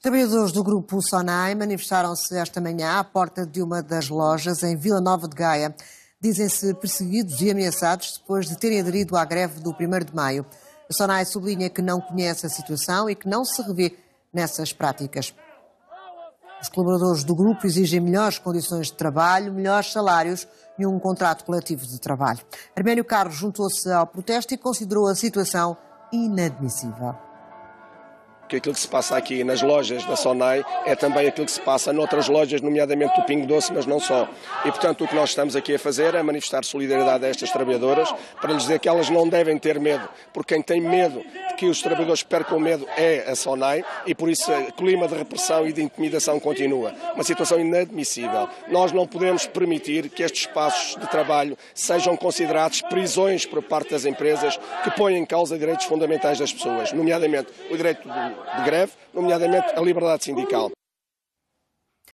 Trabalhadores do grupo Sonai manifestaram-se esta manhã à porta de uma das lojas em Vila Nova de Gaia. Dizem-se perseguidos e ameaçados depois de terem aderido à greve do 1 de maio. A Sonai sublinha que não conhece a situação e que não se revê nessas práticas. Os colaboradores do grupo exigem melhores condições de trabalho, melhores salários e um contrato coletivo de trabalho. Arménio Carlos juntou-se ao protesto e considerou a situação inadmissível que aquilo que se passa aqui nas lojas da Sonai é também aquilo que se passa noutras lojas, nomeadamente do Pingo Doce, mas não só. E, portanto, o que nós estamos aqui a fazer é manifestar solidariedade a estas trabalhadoras para lhes dizer que elas não devem ter medo, porque quem tem medo que os trabalhadores percam medo é a Sonai e, por isso, o clima de repressão e de intimidação continua. Uma situação inadmissível. Nós não podemos permitir que estes espaços de trabalho sejam considerados prisões por parte das empresas que põem em causa direitos fundamentais das pessoas, nomeadamente o direito de greve, nomeadamente a liberdade sindical.